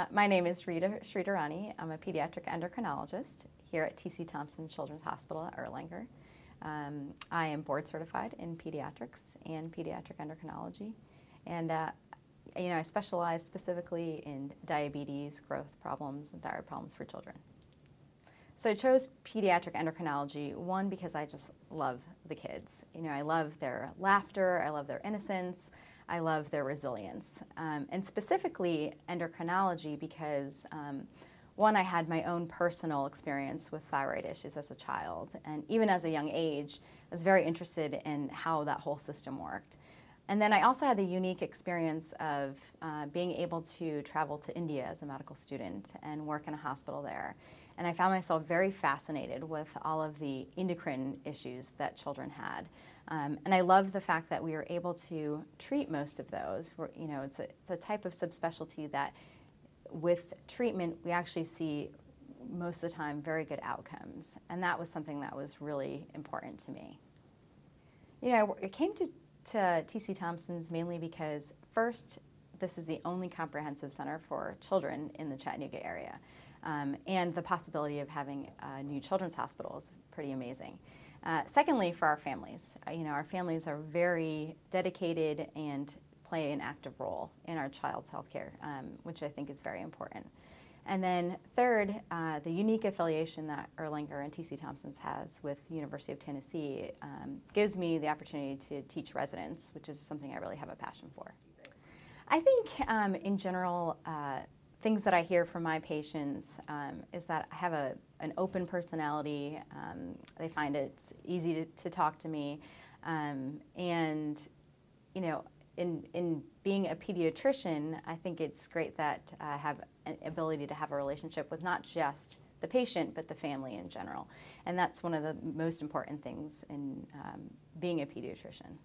Uh, my name is Rita Shridharani. I'm a pediatric endocrinologist here at TC Thompson Children's Hospital at Erlanger. Um, I am board certified in pediatrics and pediatric endocrinology. And uh, you know, I specialize specifically in diabetes, growth problems, and thyroid problems for children. So I chose pediatric endocrinology, one, because I just love the kids. You know, I love their laughter, I love their innocence, I love their resilience. Um, and specifically endocrinology because um, one, I had my own personal experience with thyroid issues as a child. And even as a young age, I was very interested in how that whole system worked. And then I also had the unique experience of uh, being able to travel to India as a medical student and work in a hospital there. And I found myself very fascinated with all of the endocrine issues that children had. Um, and I love the fact that we were able to treat most of those. We're, you know, it's a, it's a type of subspecialty that with treatment, we actually see most of the time very good outcomes. And that was something that was really important to me. You know, it came to to TC Thompson's mainly because first, this is the only comprehensive center for children in the Chattanooga area. Um, and the possibility of having a new children's hospital is pretty amazing. Uh, secondly, for our families, uh, you know, our families are very dedicated and play an active role in our child's health care, um, which I think is very important. And then third, uh, the unique affiliation that Erlanger and TC Thompson's has with the University of Tennessee um, gives me the opportunity to teach residents, which is something I really have a passion for. I think um, in general, uh, things that I hear from my patients um, is that I have a, an open personality. Um, they find it easy to, to talk to me. Um, and, you know, in, in being a pediatrician, I think it's great that I have an ability to have a relationship with not just the patient, but the family in general. And that's one of the most important things in um, being a pediatrician.